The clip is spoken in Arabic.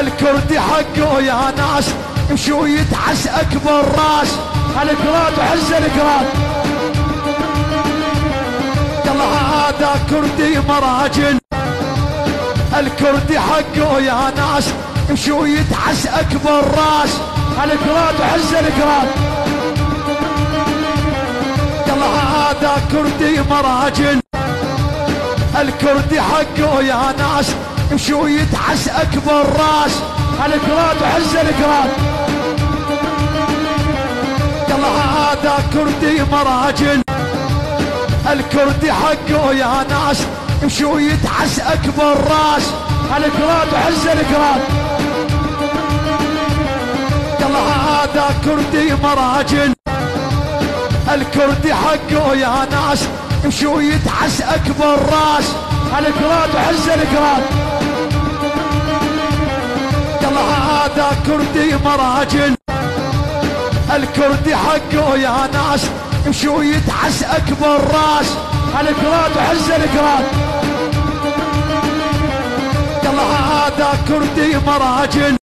الكردي حقه يا ناس يمشي ويدعس أكبر راس. الكراد وحز الكراد يلا هذا كردي مراجل. الكردي حقه يا ناس يمشي ويدعس أكبر راس. الكراد وحز الكراد يلا هذا كردي مراجل. الكردي حقه يا ناس يمشي ويدعس أكبر راس. الكراد وحز الكراد يلا هذا كردي مراجل. الكردي حقه يا ناس. يمشي ويدعس أكبر راس. الكراد وحز الكراد يلا هذا كردي مراجل. الكردي حقه يا ناس. يمشي ويدعس أكبر راس. الكراد وحز الكراد كردي مراجل الكردي حقه يا ناس يمشي ويدعس أكبر راس. الكراد وحز الكراد يلا هذا كردي مراجل.